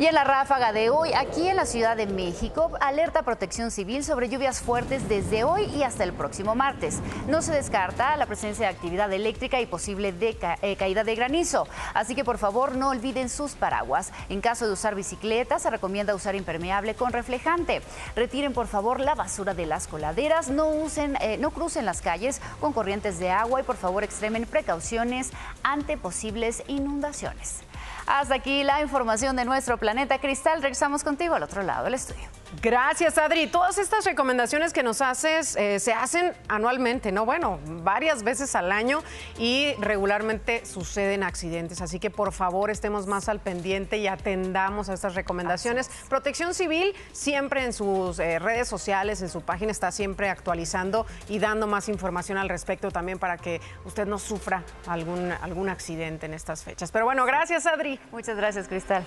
Y en la ráfaga de hoy, aquí en la Ciudad de México, alerta protección civil sobre lluvias fuertes desde hoy y hasta el próximo martes. No se descarta la presencia de actividad eléctrica y posible eh, caída de granizo. Así que por favor no olviden sus paraguas. En caso de usar bicicleta, se recomienda usar impermeable con reflejante. Retiren por favor la basura de las coladeras, no, usen, eh, no crucen las calles con corrientes de agua y por favor extremen precauciones ante posibles inundaciones. Hasta aquí la información de nuestro planeta Cristal. Regresamos contigo al otro lado del estudio. Gracias, Adri. Todas estas recomendaciones que nos haces eh, se hacen anualmente, ¿no? Bueno, varias veces al año y regularmente suceden accidentes. Así que por favor estemos más al pendiente y atendamos a estas recomendaciones. Protección Civil siempre en sus eh, redes sociales, en su página, está siempre actualizando y dando más información al respecto también para que usted no sufra algún, algún accidente en estas fechas. Pero bueno, gracias, Adri. Muchas gracias, Cristal.